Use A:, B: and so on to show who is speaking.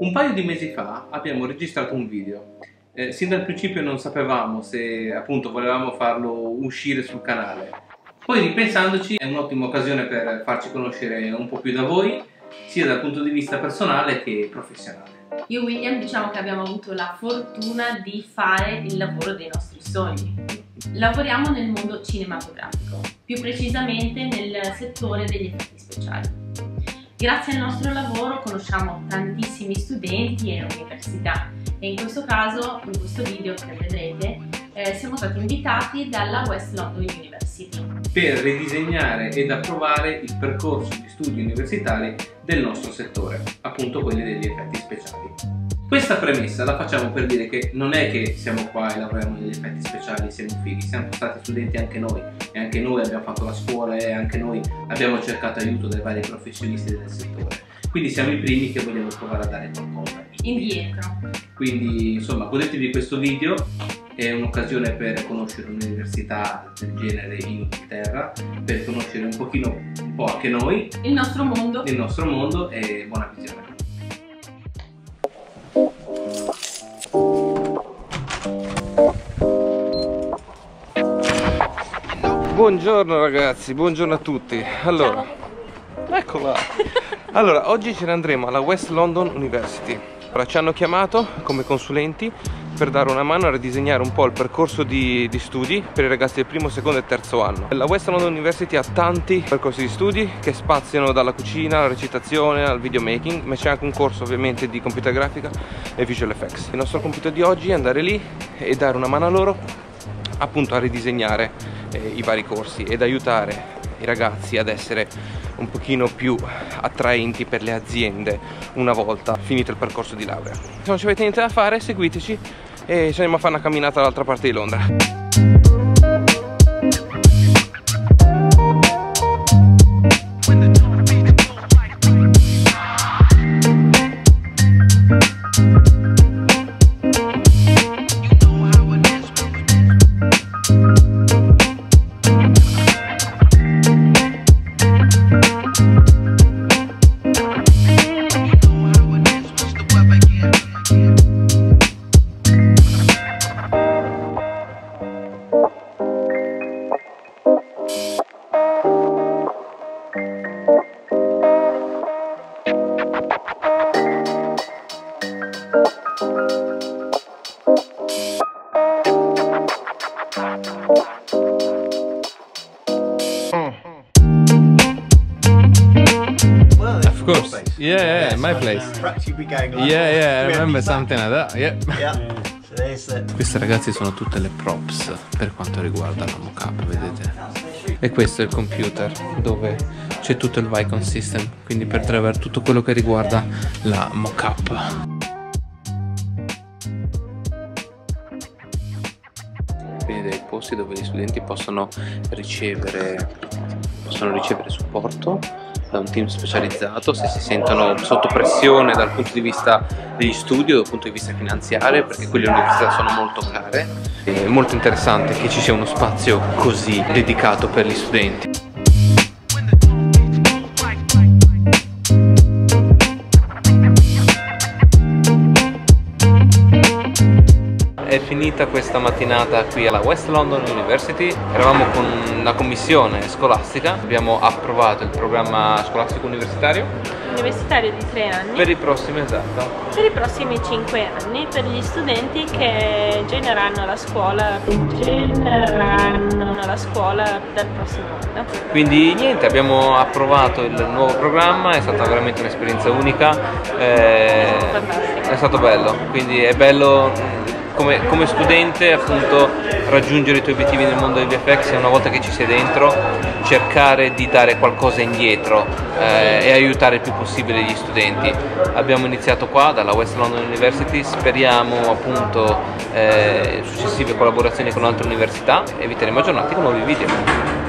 A: Un paio di mesi fa abbiamo registrato un video. Eh, sin dal principio non sapevamo se appunto volevamo farlo uscire sul canale. Poi ripensandoci è un'ottima occasione per farci conoscere un po' più da voi, sia dal punto di vista personale che professionale.
B: Io e William diciamo che abbiamo avuto la fortuna di fare il lavoro dei nostri sogni. Lavoriamo nel mondo cinematografico, più precisamente nel settore degli effetti speciali. Grazie al nostro lavoro conosciamo tantissimi studenti e università e in questo caso, in questo video che vedrete, eh, siamo stati invitati dalla West London University
A: per ridisegnare ed approvare il percorso di studi universitari del nostro settore, appunto quelli degli effetti. Questa premessa la facciamo per dire che non è che siamo qua e lavoriamo negli effetti speciali, siamo fighi, siamo stati studenti anche noi e anche noi abbiamo fatto la scuola e anche noi abbiamo cercato aiuto dai vari professionisti del settore. Quindi siamo i primi che vogliamo provare a dare qualcosa.
B: Indietro.
A: Quindi insomma godetevi questo video, è un'occasione per conoscere un'università del genere in Inghilterra, per conoscere un pochino, un po' anche noi,
B: il nostro mondo,
A: il nostro mondo e buona visione. Buongiorno ragazzi, buongiorno a tutti. Allora, Ciao. eccola. Allora, oggi ce ne andremo alla West London University. Ora ci hanno chiamato come consulenti per dare una mano a ridisegnare un po' il percorso di, di, studi per i ragazzi del primo, secondo e terzo anno. La West London University ha tanti percorsi di studi che spaziano dalla cucina alla recitazione al videomaking, ma c'è anche un corso ovviamente di computer grafica e visual effects. Il nostro compito di oggi è andare lì e dare una mano a loro appunto a ridisegnare eh, i vari corsi ed aiutare i ragazzi ad essere un pochino più attraenti per le aziende una volta finito il percorso di laurea. Se non ci avete niente da fare seguiteci e ci andiamo a fare una camminata dall'altra parte di Londra. Yeah, yeah, my place. Yeah, yeah, I remember something like that. Yeah. Queste ragazzi sono tutte le props per quanto riguarda la mockup, vedete? E questo è il computer dove c'è tutto il Vicon System, quindi per avere tutto quello che riguarda la mockup. Quindi dei posti dove gli studenti possono ricevere, possono ricevere supporto da un team specializzato, se si sentono sotto pressione dal punto di vista degli studi o dal punto di vista finanziario, perché quelle università sono molto care. È molto interessante che ci sia uno spazio così dedicato per gli studenti. È finita questa mattinata qui alla West London University, eravamo con la commissione scolastica, abbiamo approvato il programma scolastico universitario.
B: Universitario di tre anni.
A: Per i prossimi, esatto.
B: Per i prossimi cinque anni, per gli studenti che genereranno la scuola, genereranno la scuola dal prossimo anno.
A: Quindi niente, abbiamo approvato il nuovo programma, è stata veramente un'esperienza unica.
B: Eh, è stato fantastico.
A: È stato bello, quindi è bello come, come, studente appunto raggiungere i tuoi obiettivi nel mondo degli VFX e una volta che ci sei dentro cercare di dare qualcosa indietro eh, e aiutare il più possibile gli studenti. Abbiamo iniziato qua dalla West London University, speriamo appunto eh, successive collaborazioni con altre università e vi terremo aggiornati con nuovi video.